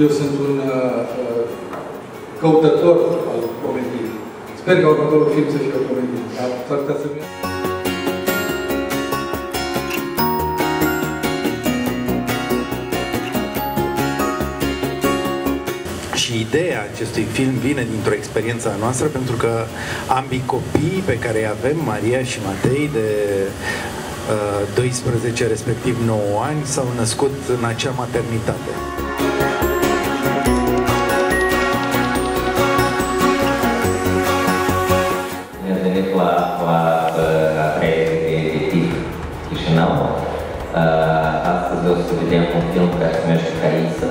eu sunt un uh, căutător al comediei. Sper că următorul film să fie o comedie, dar s-ar putea să fie. Și ideea acestui film vine dintr-o experiență a noastră, pentru că ambii copii pe care îi avem, Maria și Matei, de uh, 12, respectiv 9 ani, s-au născut în acea maternitate. Ne-am venit la, la uh, a treia de, de tip Chișinău. Uh, astăzi o să vedem un film care se numește Carisa.